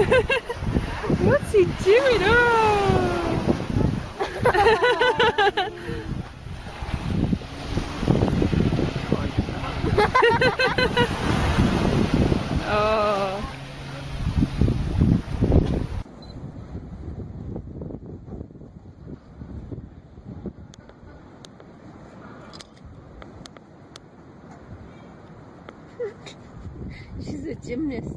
What's he doing? Oh. oh. She's a gymnast.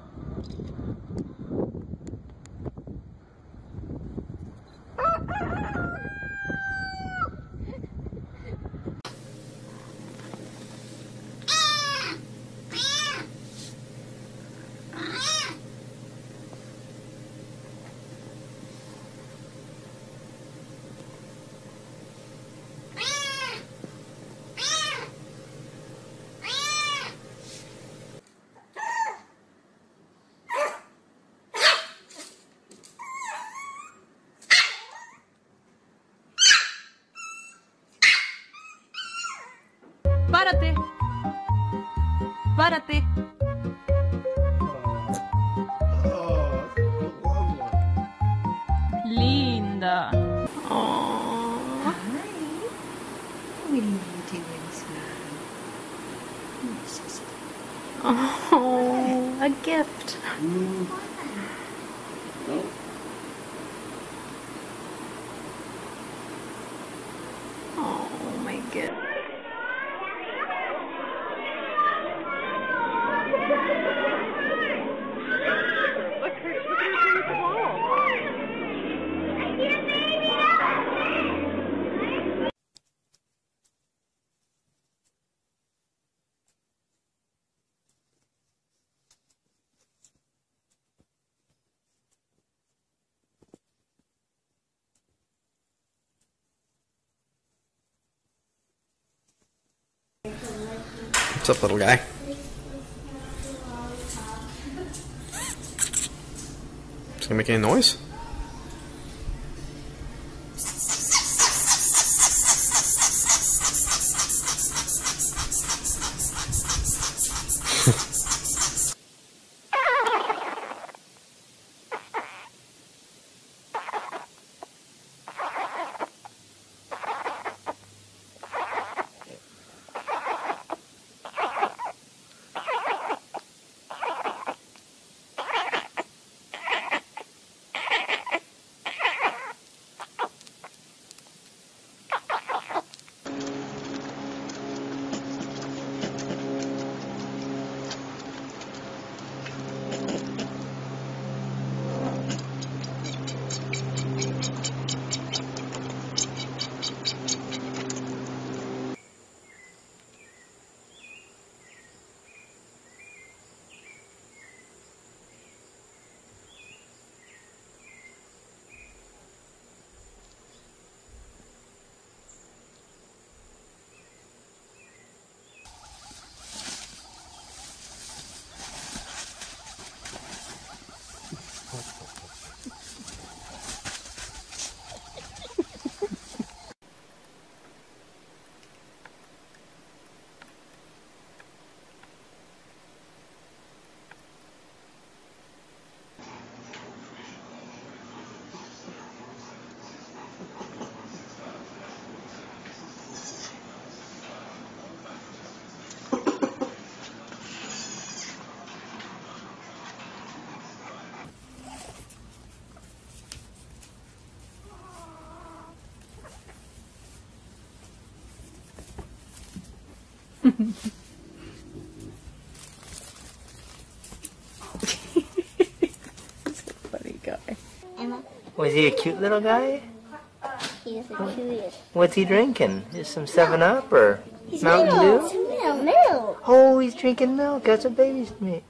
Párate. Párate. Linda. What are you doing, sweetie? Oh, a gift. Oh my god. What's up, little guy? Is gonna make any noise? Funny guy. Emma, Was he a cute little guy? he is. What's he drinking? Is some 7 Up or He's Mountain milk. Dew? Milk. milk. Oh, he's drinking milk. That's what babies drink.